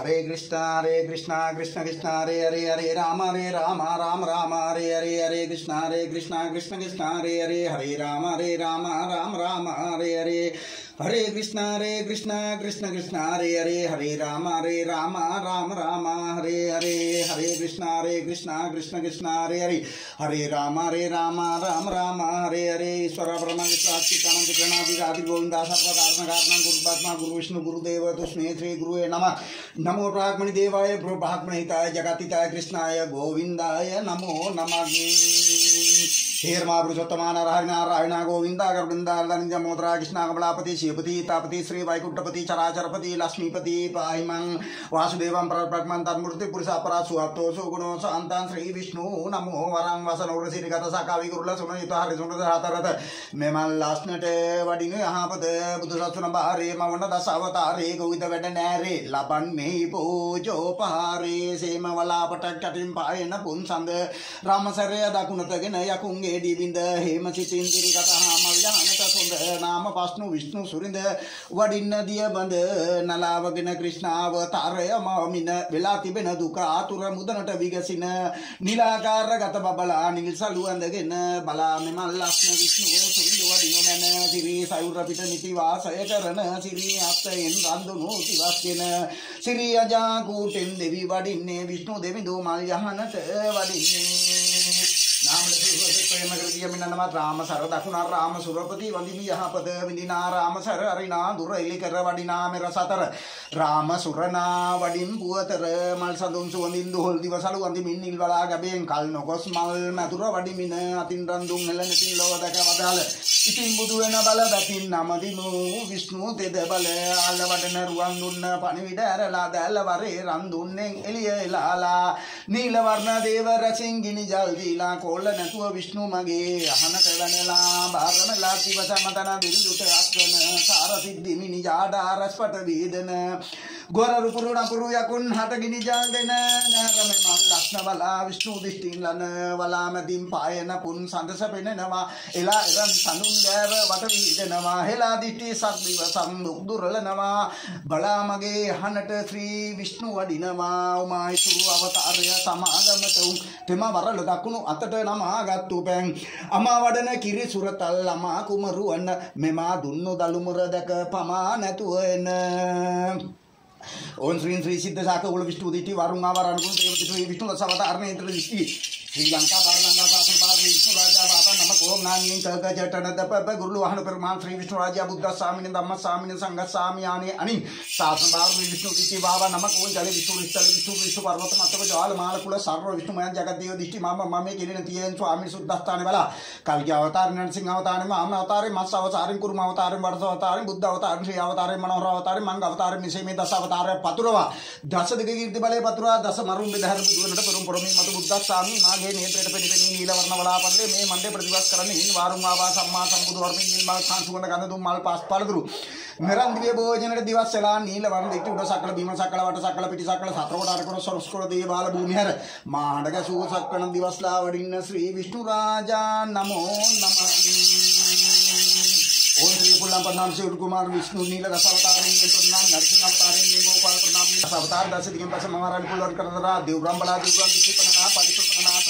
హరే కృష్ణ హరే కృష్ణ కృష్ణ కృష్ణ హరే హరే హరే రామ రే రామ రామ రామ హరే హరే హరే కృష్ణ హరే కృష్ణ కృష్ణ కృష్ణ హరే హరే హరే రామ రే రామ రామ రామ హరే హరే. हरे कृष्ण हरे कृष्ण कृष्ण कृष्ण, हरे हरे हरे राम हरे राम राम राम, हरे हरे हरे कृष्ण हरे कृष्ण कृष्ण कृष्ण, हरे हरे हरे राम हरे राम राम राम, हरे हरे, ईश्वर, ब्रह्म गणाधिराधि गोविंदा सर्वकारण कारण गुरु ब्रह्मा गुरु, विष्णु, गुरुदेव तुष्णे श्री गुरुवे नम। नमो प्राग्मणि देवाय, प्रो भाग्मणिताय जगतिताय, कृष्णाय, गोविंदाय नमो नमः। ಕ್ಷೀರ್ಮಾ ಪುರುಷೋತ್ತಮಾನ ರಾವಿನಾರಾಯಣ ಗೋವಿಂದ ಗರ್ಭಿಂದಾರ್ಧನಿಂದ ಮೋದ್ರ ಕೃಷ್ಣ ಕಮಲಾಪತಿ ಶಿವಪತಿ ತಾಪತಿ ಶ್ರೀ ವೈಕುಂಠಪತಿ ಚರಾಚರಪತಿ ಲಕ್ಷ್ಮೀಪತಿ ಪಾಹಿಮಂ ವಾಸುದೇವಂ ಪ್ರಮನ್ ತನ್ಮೂರ್ತಿ ಪುರುಷ ಪರಾಸು ಹತ್ತೋಸು ಗುಣೋಸು ಅಂತಾನ್ ಶ್ರೀ ವಿಷ್ಣು ನಮೋ ವರಂ ವಸನೋ ಸಿರಿಗತ ಸಕಾವಿ ಗುರುಲ ಸುನಯುತ ಹರಿ ಸುನೃತ ಹತರತ ಮೇಮಲ್ ಲಾಸ್ನಟೆ ವಡಿನು ಯಹಾಪತೆ ಬುದ್ಧ ಸತ್ಸುನ ಬಾರಿ ಮವನ ದಸ ಅವತಾರಿ ಗೋವಿಂದ ವೆಡ ನ್ಯಾರಿ ಲಪನ್ ಮೇ ಪೂಜೋಪಹಾರಿ ಸೇಮವಲಾಪಟ ಕಟಿಂ ಪಾಯನ ಪುಂಸಂದ ರಾಮಸರೆಯ ದಕುಣತಗಿನ ಯಕುಂಗೆ ඩිවිඳ හේම සිතින් දිරිගතහා මල්ලහනත සොඳ නාම පස්නු විෂ්ණු සුරිඳ වඩින්න දිය බඳ නලාවගෙන ක්‍රිෂ්ණාව තරය මාමින වෙලා තිබෙන දුක ආතුර මුදනට විගසින නිලාකාර ගත බබලා නිල් සලුවඳගෙන බලා මෙම ලස්න විෂ්ණු සුරිඳ වඩිනු මැන සිරී සයුර පිට නිති වාසය කරන සිරී අත්තයෙන් රන්දුනු තිවස්ගෙන සිරී අජා කූටෙන් දෙවි වඩින්නේ විෂ්ණු දෙවිඳු මල් යහනත වඩින්නේ. ියමිනනවා රාම සර දකුණා රාම සුරපති වඳිමි යහපද විඳිනා රාම සර අරිනා දුර එලි කර වඩිනා මෙර සතර රාම සුරනා වඩින් පුවතර මල් සඳුන් සුවඳින් දුහල් දිවසලු වඳිමින් නිල් වලා ගැබෙන් කල් නොගොස් මල් මැදුර වඩිමින අතින් රන්දුන් එළනකින් ලොව දැක වදාළ ඉතින් බුදු වෙන බල බැතින් නමදිමු විෂ්ණු දෙද බල අල්ල වඩන රුවන් දුන්න පණිවිඩ ඇරලා දැල්ල වරේ රන් දුන්නෙන් එළිය එලාලා නීල වර්ණ දේව රසින් ගිනි ජල් දීලා කොල්ල නැතුව විෂ්ණු මගේ අහනට වැනලා බාරමලා කිවස මතන විරුත අත්වන සාර සිද්ධි මිනි ජාඩාරස්පට වේදන ගොර රුපුරු නපුරු යකුන් හට ගිනි ජල් දෙන නරම මල් ලක්ෂණ බලා විෂ්ණු දිෂ්ටින් ලන වලාමැදින් පායන පුන් සඳස පෙනෙනවා. එලා එරන් සනුන් දෑව වට වීදෙනවා. හෙලා දිට්ටි සක්දිව සම්දුක් දුරලනවා. බලා මගේ අහනට ශ්‍රී විෂ්ණු වඩිනවා. උමායි සුරු අවතාරය සමාගමට උන් තෙම වරල දකුණු අතට නමාගත්තු පැන්. අමා වඩන කිරි සුරතල් අමා කුමරුවන්න මෙමා දුන්නු දළුමුර දැක පමා නැතුව එන. ఓం శ్రీ శ్రీ సిద్ధ శాఖకుల విష్ణుదిటి వారు వారు అనుకుంటే విష్ణు దశావతారణ ఇంద్రుడు శ్రీ లంకా బాలలంకా පුණ්ණානියං කගජටන දපබ ගුරුළු වහන ප්‍රමාණ ශ්‍රී විෂ්ණු රාජා බුද්ධ ස්වාමීන් ධම්ම ස්වාමීන් සංඝ ස්වාමියානේ අනි සාසන බාර විෂ්ණු දිටි වාව නමක ඕන් ජල විෂ්ණු විෂ්ණු විෂ්ණු විෂ්ණු පර්වත මතක ජාල මාල කුල සර්ව විෂ්ණු මයන් ජගත් දේව දිටි මම මම මේ කෙරෙන තියෙන ස්වාමීන් සුද්ධස්ථානේ බලා. කල්ගේ අවතාර නරසිංහ අවතාරේ මාමන අවතාරේ මස් අවතාරේ කුරුම අවතාරේ වර්ධ අවතාරේ බුද්ධ අවතාරේ ශ්‍රී අවතාරේ මනෝහර අවතාරේ මංග අවතාරේ මිසේ මේ දස අවතාරය පතුරවා. දස දෙක කීර්ති බලය පතුරවා. දස මරුන් බෙදහර බුදුනට පරම් පරමේ මත බුද්ධ ස්වාමී මාගේ නේත්‍රයට පිළිපෙනී නීලවර්ණ වලාපල්ලේ මේ මණ්ඩේ ප්‍රතිවාස කරන්නේ හින් වාරුම් ආවා සම්මා සම්බුදු වර්ණින් නිල් මල් කාංසුගඳ ගඳ දුම් මල් පාස් පළතුරු මෙරන් දිව්‍ය භෝජනට දිවස් වෙලා නීල වර්ණ දිට්ටි උඩ සකල බිම සකල වට සකල පිටි සකල සතරකොට අරකොට සොරස්කොල දේවාල භූමි හැර මාඩක සූ සක්කන දිවස්ලා වඩින්න ශ්‍රී විෂ්ණු රාජා නමෝ नमः ओम श्री पुल्लाम प्रणाम शिव कुमार विष्णु नील रस अवतार प्रणाम नरसिंह अवतार गोपाल प्रणाम नील अवतार दस दिगम पस महाराज पुलर करदरा देव ब्रह्म बला देव ब्रह्म दिशि प्रणाम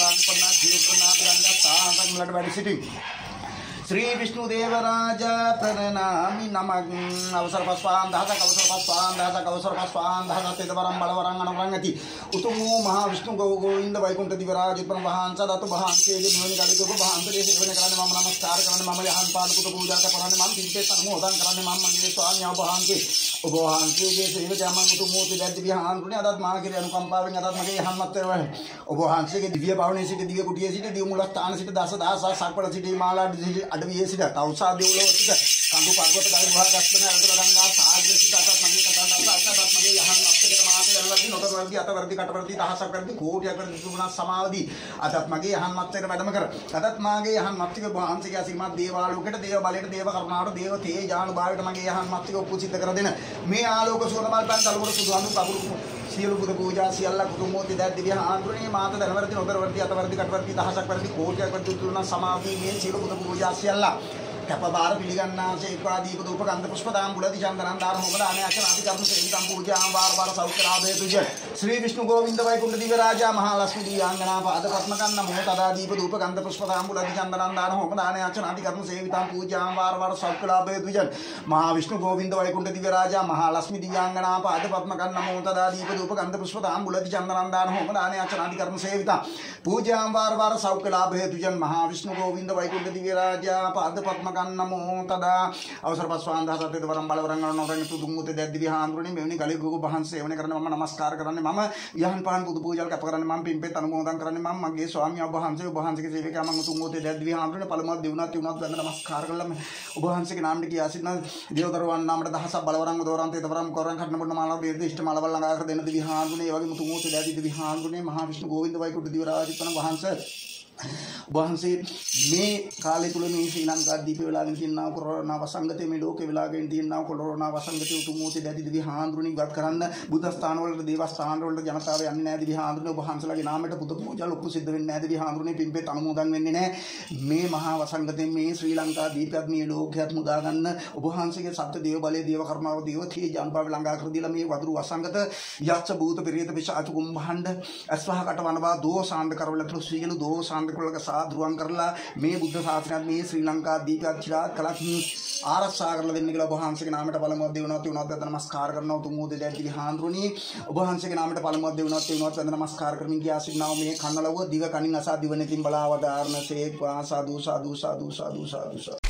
पवित्र प्रणाम प्राण प्रणाम जीव प्रणाम गंगा साहब मिलट बैठ सिटिंग श्री विष्णु देवराज प्रणनामि नमः अवसर पस्वान दासा कवसर पस्वान दासा कवसर पस्वान दासा तेदवरम बलवरंग अनुरंगति उतमो महाविष्णु गो गोविंद वैकुंठ दिवराज प्रभहान सदतु भहान के निवनि गाली गो भहान ते सेवन करने मम नमस्कार करने ඔබ වහන්සේගේ සේවය තමන් උතුම් වූ දෙද්දි විහාන්තුනේ අදත් මා කෙරේ අනුකම්පාවෙන් අදත් මගේ යහම්මත්තර වල ඔබ වහන්සේගේ දිව්‍ය භවනයේ සිට දිව්‍ය කුටියේ සිට දිව්‍ය මුලස්ථාන සිට දස දහසක් සක්වල සිට මාලා අඩවියේ සිට තවුසා දෙව්ලොව සිට කඳු පර්වත ගල් ගුහා ගස්තන අරතල ගංගා සාගර සිට අතත් මගේ කතාන්දා අතත් මගේ යහන් අප්තකට මාතේ දැනවදී නොතර වර්ධි අත වර්ධි කට වර්ධි දහසක් වර්ධි කෝටියක් වර්ධි සුණා සමාවදී. අතත් මගේ යහන් මත්තේට වැඩම කර. අතත් මාගේ යහන් මත්තික වහන්සේගේ අසිරිමත් දේවාලෝකයට දේව බලයට දේව කරුණාවට දේව තේජානු භාවයට මගේ යහන් මත්තික උපුසිත කර දෙන. මේ ආලෝක සුවඳමල් පන් තලුවට සුදු අඳු කබුරු සියලු බුදු පූජා සියල්ල කුතුමෝති දැත් දිව්‍ය ආන්දරණේ මාත දනවර්ති නොදරවර්ති අතවර්ති කටවර්ති දහසක් වර්ති කෝටියක් වර්ති තුන සමාවදී මේ සියලු බුදු පූජා සියල්ල. කැපබාර පිළිගන්නාසේක්වා දීප දූප ගන්ධ පුෂ්ප තාම්බුල දිචන්දනන් දාන හොම දාන අචනාදි කර්ම සේවිතම් පූජාම් වාර වාර සෞඛ්‍ය ලාභේ තුජ ශ්‍රී විෂ්ණු ගෝවින්ද වෛකුණ්ඨ දිව්‍ය රාජා මහා ලක්ෂ්මී දිව්‍යාංගනා පාද පත්ම කන්න මොහ තදා දීප දූප ගන්ධ පුෂ්ප තාම්බුල දිචන්දනන් දාන හොම දාන අචනාදි කර්ම සේවිතම් පූජාම් වාර වාර සෞඛ්‍ය ලාභේ තුජ මහා විෂ්ණු ගෝවින්ද වෛකුණ්ඨ දිව්‍ය රාජා මහා ලක්ෂ්මී දිව්‍යාංගනා පාද පත්ම කන්න මොහ තදා දීප දූප ගන්ධ පුෂ්ප තාම්බුල දිචන්දනන් දාන හොම දාන අචනාදි කර්ම සේවිතම් පූජාම් වාර වාර සෞඛ්‍ය ලාභේ තුජ මහා විෂ්ණු ගෝවින්ද වෛකුණ්ඨ දිව්‍ය රාජා පාද පත්ම කන්න මොහ තදා අවසර පස්වාන්දා සත්‍යද වරම් බලවරන් කරන නොරෙන් තුදුන් උතේ දැද්දි විහාඳුරණි මෙවැනි ගලි ගුගු බහන් සේවනය කරන්න මම නමස්කාර කරන්නේ. මම යහන් පහන් බුදු පූජල් කැප කරන්නේ. මම පින්පෙත් අනුමෝදන් කරන්නේ. මම මගේ ස්වාමී ඔබ වහන්සේ ඔබ වහන්සේගේ සේවකයා මම තුන් උතේ දැද්දි විහාඳුරණි පළමුව දිනුනත් තුනත් වැඳ නමස්කාර කළා මම ඔබ වහන්සේගේ නාමයට කියා සිටින දේවදරුවන් නාමයට දහසක් බලවරන් දෝරන්තේ දවරම් කරන් කන්න මුන්න මාලා දීර්ඝ ඉෂ්ඨ මාලවල් ළඟා කර දෙන්න විහාඳුරණි ඒ වගේම තුන් උතේ දැද්දි විහාඳුරණි මහා විෂ්ණු ගෝවින්ද වෛකුණ්ඨ දිව රාජිතන වහන්සේ. වහන්සේ මේ කාලය තුළ මේ ශ්‍රී ලංකා දීප වෙලාගෙන තියෙනා කොරෝනා වසංගතය මේ ලෝකේ වෙලාගෙන තියෙනා කොරෝනා වසංගතය උතුම් වූ දැඩි දිවි හාඳුරුනි ගත් කරන්න බුද්ධ ස්ථාන වලට දේවස්ථාන වලට ජනතාව යන්නේ නැහැ දිවි හාඳුරුනේ ඔබ වහන්සේලාගේ නාමයට පුද පූජා ලොකු සිද්ධ වෙන්නේ නැහැ දිවි හාඳුරුනේ පින්පෙත් අනුමෝදන් වෙන්නේ නැහැ. මේ මහා වසංගතයෙන් මේ ශ්‍රී ලංකා දීපයක් මේ ලෝකයක් මුදා ගන්න ඔබ වහන්සේගේ සත්‍ය දේව බලයේ දේව කර්මාව දේව තී ජනපාව ළඟා කර දීලා මේ වදුරු වසංගත යක්ෂ භූත පෙරිත පිශාච කුම්භණ්ඩ අස්වහ කටවනවා දෝසාන්ද කරවල තුළු සියලු දෝසාන්ද කරලක සාදුරුවන් කරලා මේ බුද්ධ ශාසනයත් මේ ශ්‍රී ලංකා දීපයක් චිරාත් කලක් ආරක්ෂා කරලා දෙන්න කියලා ඔබ වහන්සේගේ නාමයට පළමුව දෙවනවත් උනත් අද නමස්කාර කරනවා. උතුම් වූ දෙදැති විහාඳුරුනි ඔබ වහන්සේගේ නාමයට පළමුව දෙවනවත් උනත් අද නමස්කාර කරමින් ගියා. සිටිනවා මේ කන්නලව දිව කනින් අසා දිව නැතින් බලාවදාරණ සේක්වා සාදු සාදු සාදු සාදු සාදු සාදු